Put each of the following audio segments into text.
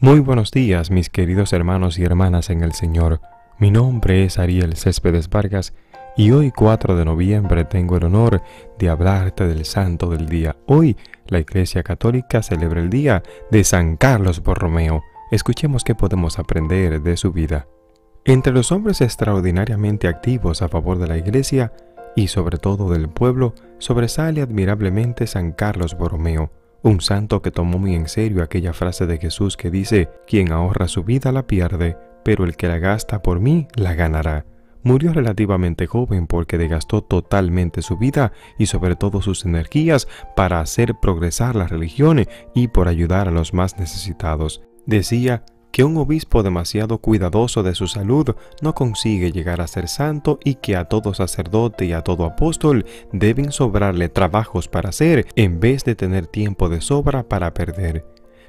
Muy buenos días, mis queridos hermanos y hermanas en el Señor. Mi nombre es Ariel Céspedes Vargas y hoy 4 de noviembre tengo el honor de hablarte del santo del día. Hoy la Iglesia Católica celebra el día de San Carlos Borromeo. Escuchemos qué podemos aprender de su vida. Entre los hombres extraordinariamente activos a favor de la Iglesia y sobre todo del pueblo, sobresale admirablemente San Carlos Borromeo un santo que tomó muy en serio aquella frase de Jesús que dice, quien ahorra su vida la pierde, pero el que la gasta por mí la ganará. Murió relativamente joven porque degastó totalmente su vida y sobre todo sus energías para hacer progresar la religión y por ayudar a los más necesitados. Decía que un obispo demasiado cuidadoso de su salud no consigue llegar a ser santo y que a todo sacerdote y a todo apóstol deben sobrarle trabajos para hacer en vez de tener tiempo de sobra para perder.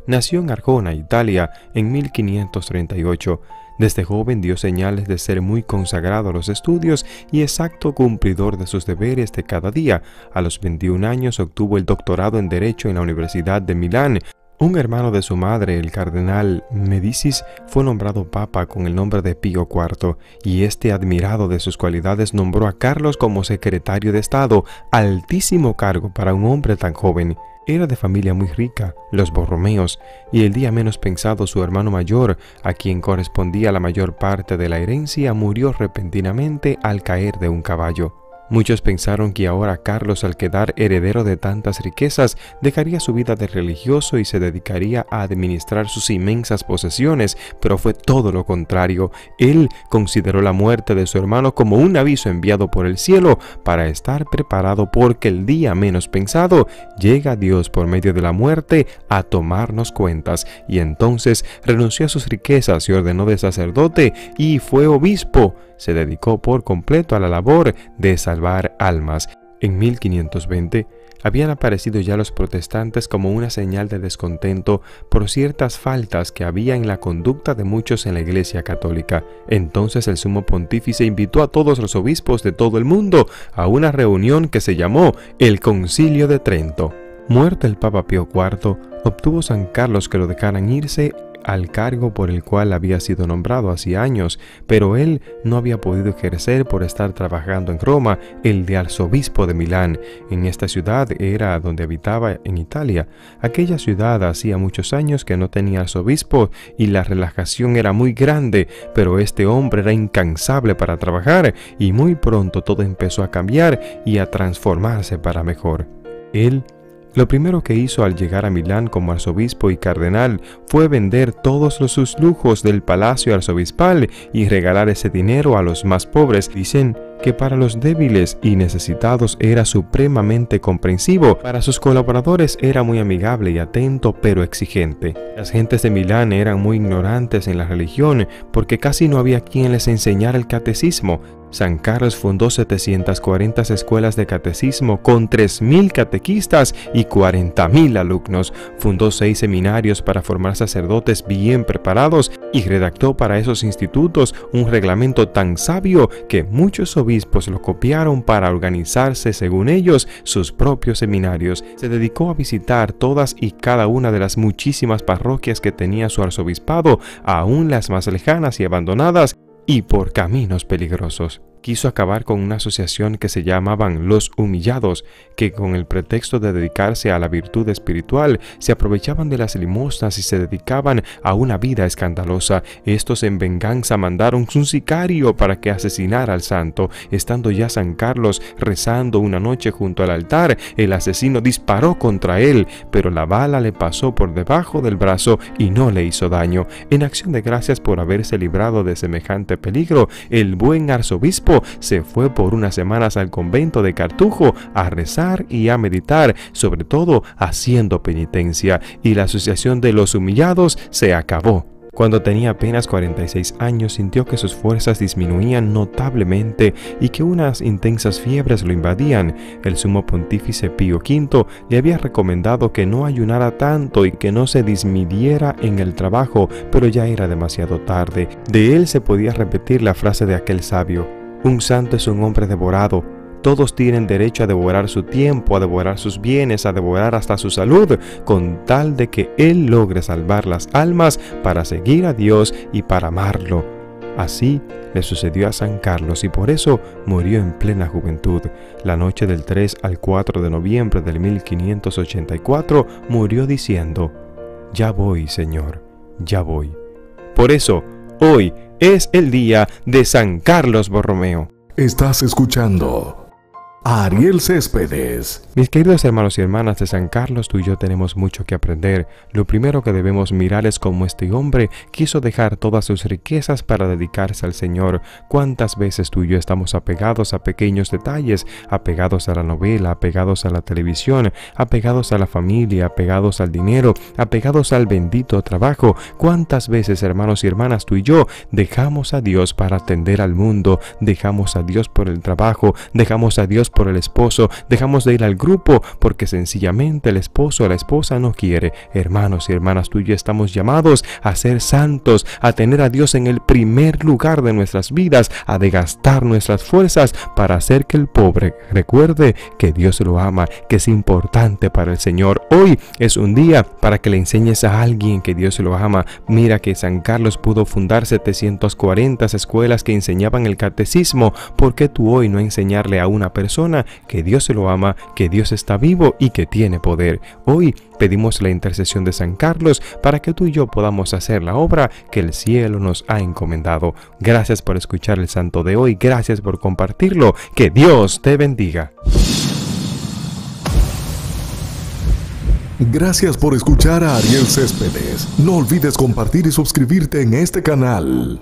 Nació en Arjona, Italia, en 1538. Desde joven dio señales de ser muy consagrado a los estudios y exacto cumplidor de sus deberes de cada día. A los 21 años obtuvo el doctorado en Derecho en la Universidad de Milán, un hermano de su madre, el cardenal Medicis, fue nombrado papa con el nombre de Pío IV, y este admirado de sus cualidades nombró a Carlos como secretario de Estado, altísimo cargo para un hombre tan joven. Era de familia muy rica, los Borromeos, y el día menos pensado su hermano mayor, a quien correspondía la mayor parte de la herencia, murió repentinamente al caer de un caballo. Muchos pensaron que ahora Carlos, al quedar heredero de tantas riquezas, dejaría su vida de religioso y se dedicaría a administrar sus inmensas posesiones, pero fue todo lo contrario. Él consideró la muerte de su hermano como un aviso enviado por el cielo para estar preparado porque el día menos pensado llega Dios por medio de la muerte a tomarnos cuentas y entonces renunció a sus riquezas y ordenó de sacerdote y fue obispo se dedicó por completo a la labor de salvar almas. En 1520 habían aparecido ya los protestantes como una señal de descontento por ciertas faltas que había en la conducta de muchos en la Iglesia católica. Entonces el sumo pontífice invitó a todos los obispos de todo el mundo a una reunión que se llamó el Concilio de Trento. Muerto el Papa Pío IV, obtuvo San Carlos que lo dejaran irse al cargo por el cual había sido nombrado hacía años, pero él no había podido ejercer por estar trabajando en Roma, el de arzobispo de Milán. En esta ciudad era donde habitaba en Italia. Aquella ciudad hacía muchos años que no tenía arzobispo y la relajación era muy grande, pero este hombre era incansable para trabajar y muy pronto todo empezó a cambiar y a transformarse para mejor. Él lo primero que hizo al llegar a Milán como arzobispo y cardenal fue vender todos los sus lujos del palacio arzobispal y regalar ese dinero a los más pobres. Dicen que para los débiles y necesitados era supremamente comprensivo, para sus colaboradores era muy amigable y atento pero exigente. Las gentes de Milán eran muy ignorantes en la religión porque casi no había quien les enseñara el catecismo, San Carlos fundó 740 escuelas de catecismo con 3.000 catequistas y 40.000 alumnos. Fundó seis seminarios para formar sacerdotes bien preparados y redactó para esos institutos un reglamento tan sabio que muchos obispos lo copiaron para organizarse según ellos sus propios seminarios. Se dedicó a visitar todas y cada una de las muchísimas parroquias que tenía su arzobispado, aún las más lejanas y abandonadas, y por caminos peligrosos quiso acabar con una asociación que se llamaban los humillados, que con el pretexto de dedicarse a la virtud espiritual se aprovechaban de las limosnas y se dedicaban a una vida escandalosa. Estos en venganza mandaron un sicario para que asesinara al santo. Estando ya San Carlos rezando una noche junto al altar, el asesino disparó contra él, pero la bala le pasó por debajo del brazo y no le hizo daño. En acción de gracias por haberse librado de semejante peligro, el buen arzobispo se fue por unas semanas al convento de Cartujo a rezar y a meditar, sobre todo haciendo penitencia, y la asociación de los humillados se acabó. Cuando tenía apenas 46 años sintió que sus fuerzas disminuían notablemente y que unas intensas fiebres lo invadían. El sumo pontífice Pío V le había recomendado que no ayunara tanto y que no se dismidiera en el trabajo, pero ya era demasiado tarde. De él se podía repetir la frase de aquel sabio, un santo es un hombre devorado, Todos tienen derecho a devorar su tiempo, a devorar sus bienes, a devorar hasta su salud, con tal de que Él logre salvar las almas para seguir a Dios y para amarlo. Así le sucedió a San Carlos y por eso murió en plena juventud. La noche del 3 al 4 de noviembre del 1584 murió diciendo, Ya voy, Señor, ya voy. Por eso, hoy es el día de San Carlos Borromeo. Estás escuchando Ariel Céspedes. Mis queridos hermanos y hermanas de San Carlos, tú y yo tenemos mucho que aprender. Lo primero que debemos mirar es cómo este hombre quiso dejar todas sus riquezas para dedicarse al Señor. ¿Cuántas veces tú y yo estamos apegados a pequeños detalles, apegados a la novela, apegados a la televisión, apegados a la familia, apegados al dinero, apegados al bendito trabajo? ¿Cuántas veces, hermanos y hermanas, tú y yo dejamos a Dios para atender al mundo, dejamos a Dios por el trabajo, dejamos a Dios por el esposo, dejamos de ir al grupo porque sencillamente el esposo o la esposa no quiere. Hermanos y hermanas, yo estamos llamados a ser santos, a tener a Dios en el primer lugar de nuestras vidas, a degastar nuestras fuerzas para hacer que el pobre recuerde que Dios lo ama, que es importante para el Señor. Hoy es un día para que le enseñes a alguien que Dios lo ama. Mira que San Carlos pudo fundar 740 escuelas que enseñaban el catecismo. ¿Por qué tú hoy no enseñarle a una persona que Dios se lo ama, que Dios está vivo y que tiene poder. Hoy pedimos la intercesión de San Carlos para que tú y yo podamos hacer la obra que el cielo nos ha encomendado. Gracias por escuchar el santo de hoy, gracias por compartirlo, que Dios te bendiga. Gracias por escuchar a Ariel Céspedes. No olvides compartir y suscribirte en este canal.